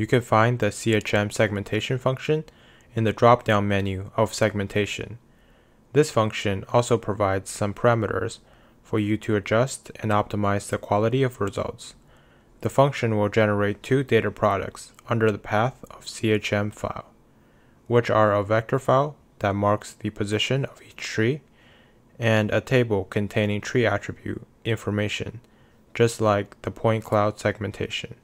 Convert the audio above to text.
you can find the CHM segmentation function in the drop-down menu of segmentation. This function also provides some parameters for you to adjust and optimize the quality of results. The function will generate two data products under the path of CHM file, which are a vector file that marks the position of each tree and a table containing tree attribute information, just like the point cloud segmentation.